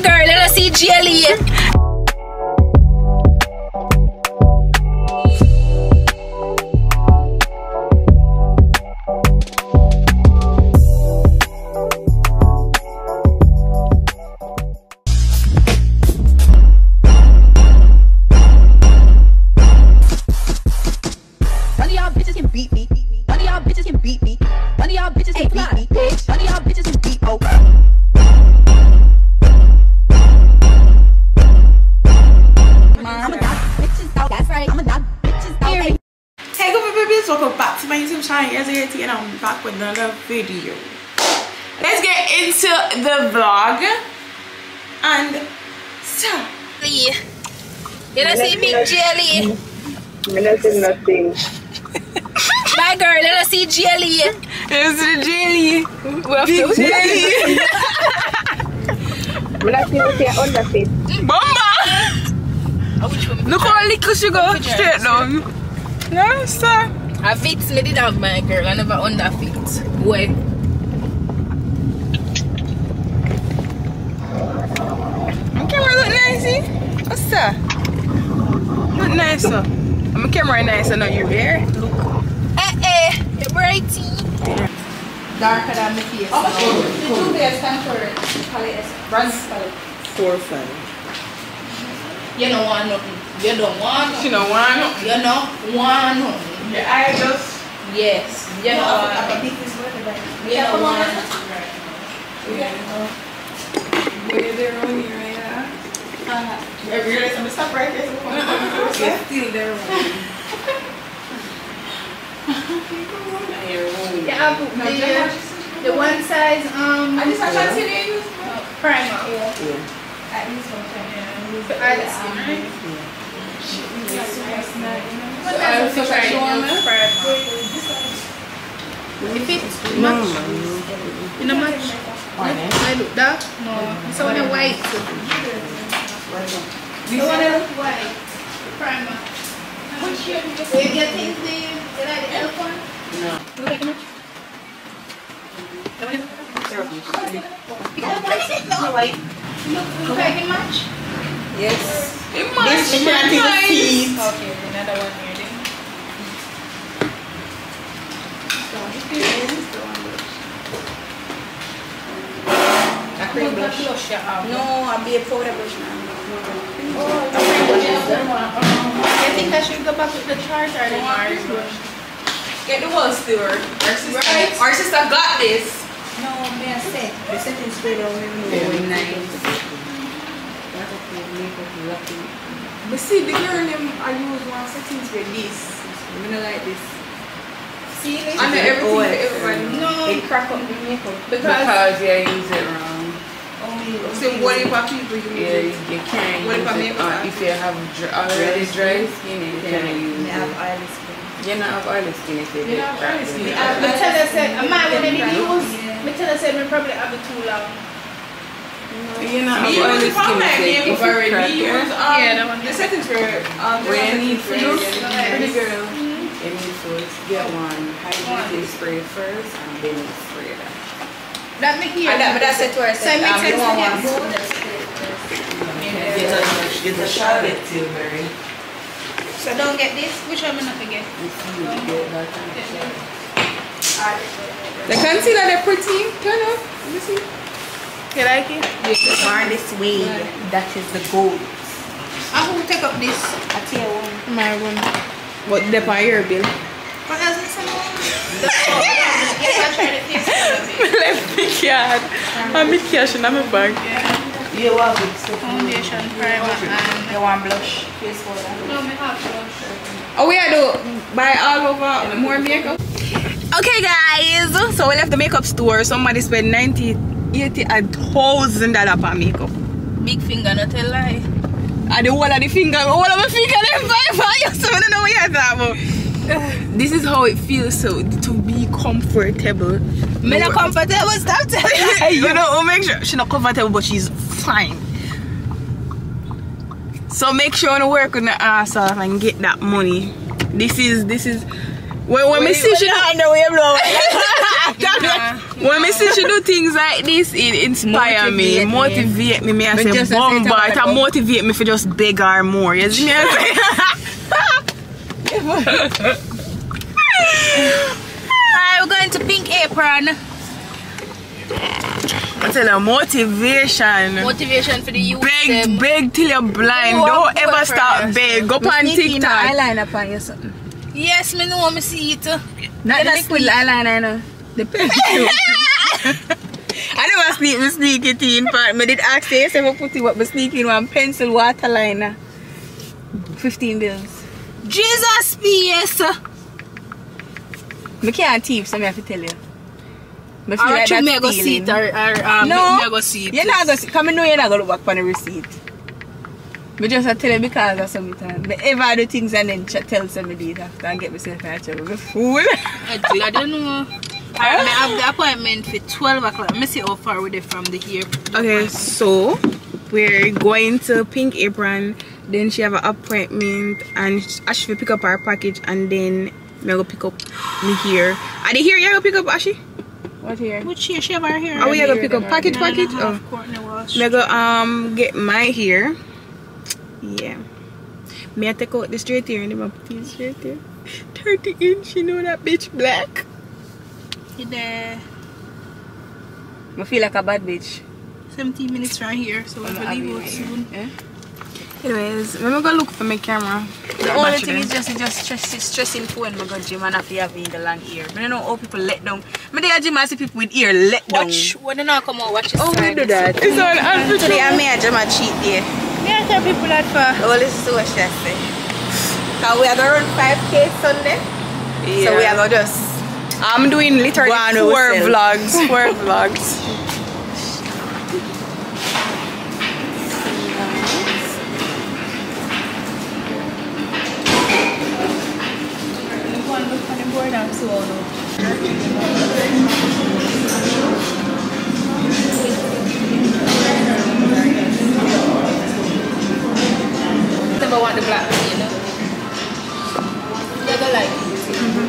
Girl, let us see Jelly. Channel. And I'm back with another video. Let's get into the vlog. And so Jelly. Let us see Big Jelly. I'm not saying nothing. My girl, let us see Jelly. it's the jelly. We have Big to jelly. I'm not saying say underfit. Bomba! Look how little she go straight down. Yes, sir. I fits me did have my girl. I never under fit. Boy. My camera look nice, eh? What's that? Look nicer. My camera nicer now you here. Look. Eh eh. The brighty. darker than my face. How much now. is The two days contour palette, bronze palette. Four five. You don't want nothing. You don't want She don't want no. You don't want nothing. Your eye just. Yes. You don't want nothing. You don't want nothing. Where they're on here, yeah. Uh-huh. Every year, I'm stop right there. You're still there. You have the, the one size um I just I can't see the use. uh, primer. At least one time. Yeah. For eye skin, right? What I'm type so of sorry, primer? you want me? Primer. If it match, you know match. I look dark. No, it's only white. You want it white. Primer. Which you you get the you like the elf one? No. Look like much. Look like it match. Yes. It This must me be can't even nice. see it. Okay, another one here then. A cream blush. Blush you have. No, I'll be a powder brush now. I think I should go back with the chart or Mars brush. Get the one steward. Our sister, Right. our sister got this. No, me a set. The setting spray don't nice. That's a cool makeup lucky. But see, the girl them I use one settings for this. I'm gonna like this. See this? I know everything oil. for everybody. No, It crack up the makeup. because yeah, you use it wrong. Only So what if I people use Yeah, it? you, you can't What if I use make it on, it if you have dry, already dry skin, you can't use I have it. oily skin. You don't have oily skin if you You don't have cracked oily skin. with it. uh, me tell her said, uh, my when they Yeah. use, me tell her said me probably have it too long. You don't Me have oily use it for skin my if you, makeup if you already. crack Me it. use um, Yeah, that one. the settings for um, the When you settings need for to pretty Pretty girl. You need to get one hydrated spray first and then you spray that. That make you. And that, but that's it to her. So it makes sense to get both. Get a, get a Charlotte Tilbury. So don't get this. Which one am I not to get? You see, that kind of stuff. The concealer, they're pretty. Turn up. Let me see. You like it? Bar this way. That is the goal. I will take up this. I tell you one. My one. What the fire bill? What else is it? Yes, I tried it this one. Left me card. I'm me cash in my bag. You want it. So Foundation, primer, and you want blush. Face powder. no, me have blush. Oh, we had to buy all over uh, more makeup. Okay, guys. So we left the makeup store. Somebody spent 90 80 a thousand dollar for makeup. Big finger, not a lie. And the whole of the finger, all of my finger, them you. So I don't know what you're talking about. This is how it feels so to be comfortable. Me not comfortable, stop telling you know, make sure she's not comfortable, but she's fine. So make sure you work on the ass off and get that money. This is this is when when me see she where you blow. When me see she do things like this, it inspire me, Motivate motivate me. Me, I say, just it bomba, a it while motivate me for just beg her more. You see me? I Alright, we're going to Pink Apron. I tell you, motivation. Motivation for the youth. Beg, them. beg till you're blind. Don't go ever stop beg. Go on Sneaky in the TikTok. eyeliner upon you something. Yes, me know me see it. Not the liquid eyeliner, know. The pencil. I never sneak me sneak it in, but me did ask you, say, put it what me sneak in one pencil waterliner. 15 bills. Jesus PS. Me can't thief, so me have to tell you. Me feel Or like actually, me that's go see it. Or, or um, No, me go see it. you're not gonna see, come know you're not gonna look back on the receipt. Me just a tell you because of something. Me ever do things and then tell somebody after and get myself in trouble. Me fool. I, do, I don't know. I, I have the appointment for 12 o'clock. Let me see how far we're from the here. Okay, so we're going to Pink Apron. Then she have an appointment and Ashi will pick up our package and then me go pick up me here. Are they here? You go pick up Ashi? What here? Which here? She have her here. Are we gonna pick up package Nine and a package? half Oh. Courtney Walsh. Me go um get my hair. Yeah. Me I take out the straight hair and then I put it straight hair. 30 inch, you know that bitch black. You there. Me feel like a bad bitch. 17 minutes from here, so we'll I'm leave out soon. Eh? Anyways, let me go look for my camera. The only thing is just, it's just stress, it's stressing for when I go to gym and have to have in the long ear. I don't know how people let down. I dey gym and see people with ear let down. Watch, when they not come out, watch this Oh, we side. do that. It's on Africa. Today I made a gym and cheat day. Yeah, tell people that for. Well, this is what she say. Cause we are gonna run 5k Sunday. Yeah. So we are gonna just I'm doing literally Go four yourself. vlogs. Four vlogs. Never want the black one, you know. They go like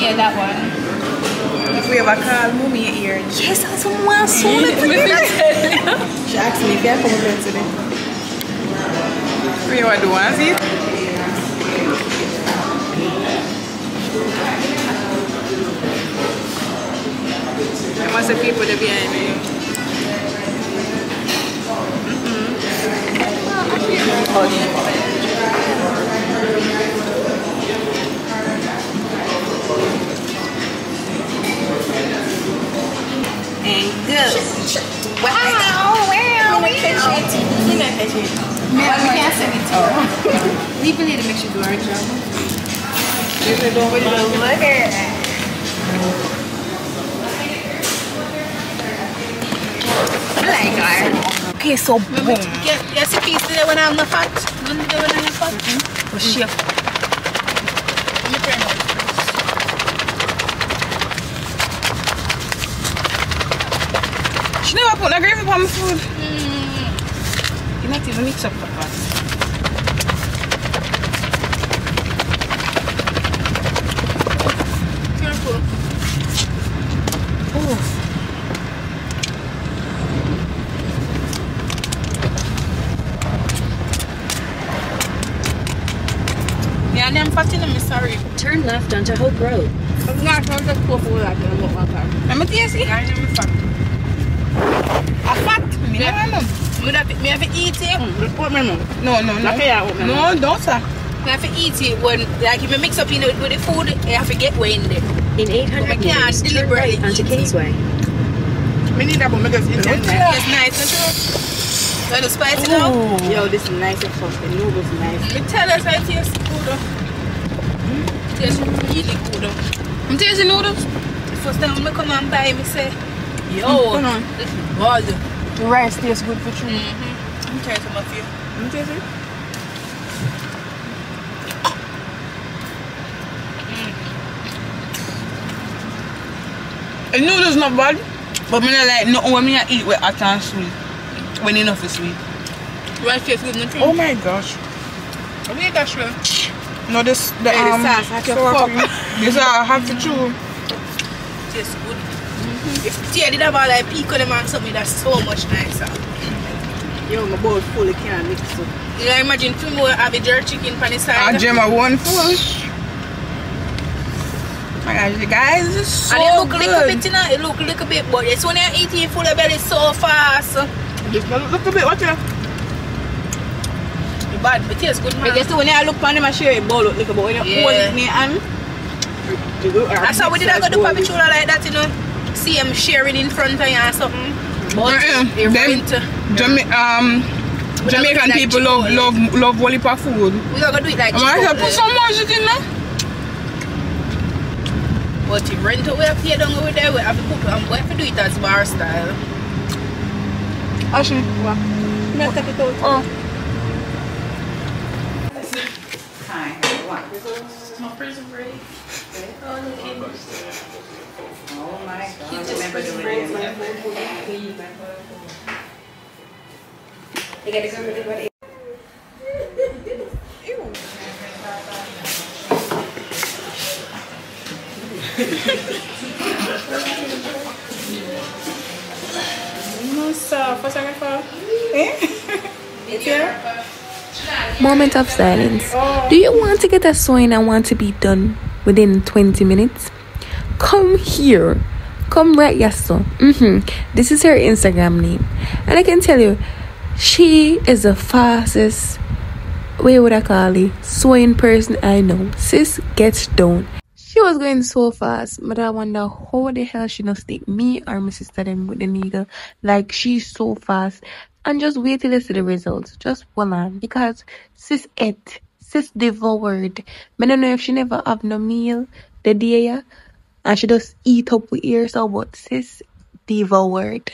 Yeah, that one. If we ever call mommy here, yes, that's someone soon. She asked me if I come over today. We want to do one, see? There must have people that behind me. Mm-hmm. Oh, and You it. We can't send it to you. Leave it here to make sure do job. Look at. Okay, so piece today when I'm not fat. When I'm not fat. Let me turn out. She never put no gravy on my food. You not even mix up the pot. Careful. Yeah, and I'm fat in them, sorry. Turn left onto Hope Road. I'm not going to go for that. I'm not going Let me taste it. I am fat. A fat. Me no want them. Me have to, me have to eat it. Mm. No, no, no. No, don't sir. Me have to eat it when, like, if you mix up you know, with the food, you have to get way in there. In 800 But I can't meters, turn right onto eat. Kingsway. Me need that, but me just eat it. It's nice, don't you? Want to spice it up? Yo, this is nice and fuck. The noodles nice. Me tell us how it tastes good. Hmm? though. Tastes really good. I'm tasting noodles. First time I come and buy, me say, yo, Hold on. this is good. The rice tastes good for you. Mm-hmm. I'm trying some of you. I'm tasting. The noodles not bad, but me not like nothing when me a eat with hot and sweet. When enough is sweet. Rice tastes good, nothing. Oh my gosh. I mean, that's true. No, this the Hey, the um. sauce, I can fuck. This I have to chew. Tastes good. If Tia did have all like pico them and something, that's so much nicer. Yo, my bowl full, you can't mix up. You know, imagine two more have a jerk chicken on the I side. gem a one full. My gosh, you guys, this is so and it look good. little bit, you know, it look a little bit, but it's when you eat it full of belly so fast. Just look look a bit, watch out. The bad, but it tastes good, I man. guess when I look on them, I share a bowl look like a bowl. When you Yeah. hold it in your hand, you go- or That's how we did I mix go to bowl. Like that, you know. See him sharing in front of you or something. But Mm-mm. they're Them- into. Jama um, Jamaican like people love Chipotle. love love Wolipa food. We gotta do it like I might have put some more shit in there. But the rent we have here down over there, we have to put um, we have to do it as bar style. Actually, Me take it out. oh, My prison break. Oh my god. Remember the way You gotta go with what Moment of silence. Do you want to get a sewing and want to be done within 20 minutes? Come here. Come right so. Mm-hmm. This is her Instagram name. And I can tell you, she is the fastest, what would I call it, sewing person I know. Sis gets down. She was going so fast, but I wonder how the hell she not stick me or my sister them with the needle. Like she's so fast. And just wait till you see the results. Just hold on. Because sis ate. Sis devoured. I don't know if she never have no meal the day yeah, and she just eat up with ears so but sis devoured.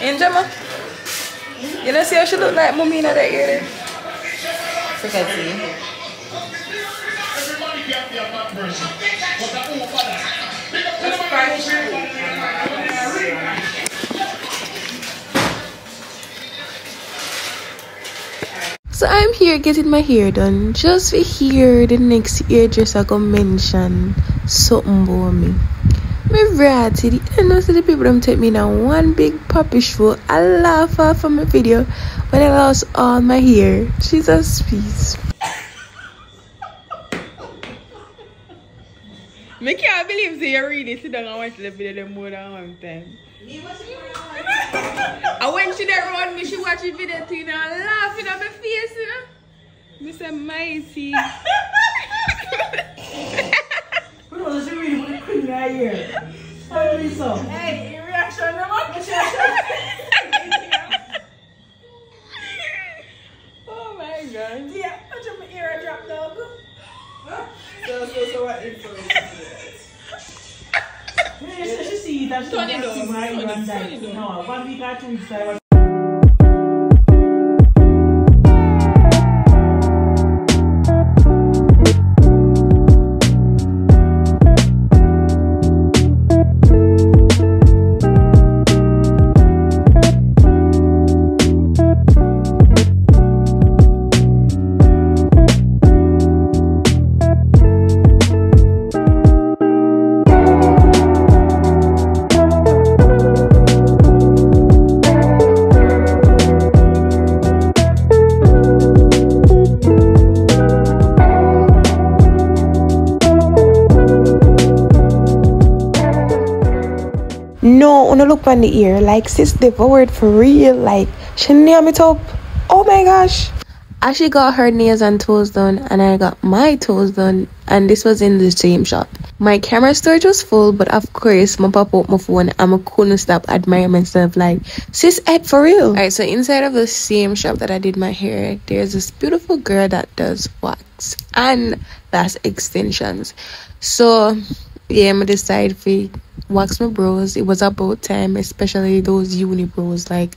and Gemma, you know see how she look like mommy in that ear there? Fricassee. So I'm here getting my hair done. Just for here the next hairdresser go mention something about me. Me ratty the end of the people them take me now one big puppy show. I laugh of my video when I lost all my hair. Jesus peace. Me can't believe say you really sit down and watch the video more than one time. I went to the road, me she watch the video too, you know, and laughing at my face, you know. Me say, mighty. Hey, reaction, no more. Oh my god. Yeah, put your ear drop dog. So, so, so what is She see that she Turn it don't on, see my turn it, one turn day. it on. No, one week or two weeks I look on the ear, like sis devoured for real. Like she nailed it up. Oh my gosh. As she got her nails and toes done and I got my toes done and this was in the same shop. My camera storage was full, but of course, my pop up my phone and I couldn't stop admiring myself like, sis, Ed for real. Alright, so inside of the same shop that I did my hair, there's this beautiful girl that does wax and that's extensions. So yeah, I decided to wax my brows. It was about time, especially those uni brows. Like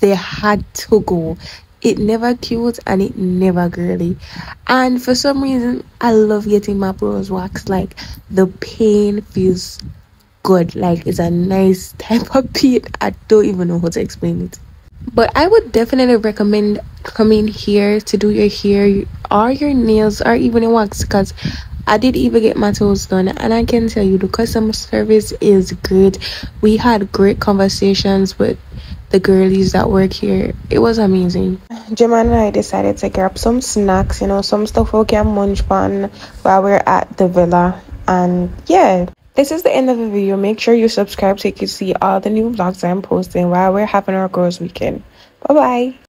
they had to go. It never cute and it never girly. And for some reason i love getting my brows waxed. Like the pain feels good. Like it's a nice type of pain. I don't even know how to explain it. But i would definitely recommend coming here to do your hair. Or your nails or even a wax? Because I did even get my toes done, and I can tell you the customer service is good. We had great conversations with the girlies that work here. It was amazing. Gemma and I decided to grab some snacks, you know, some stuff we can munch on while we're at the villa. And yeah, this is the end of the video. Make sure you subscribe so you can see all the new vlogs I'm posting while we're having our girls weekend. Bye bye.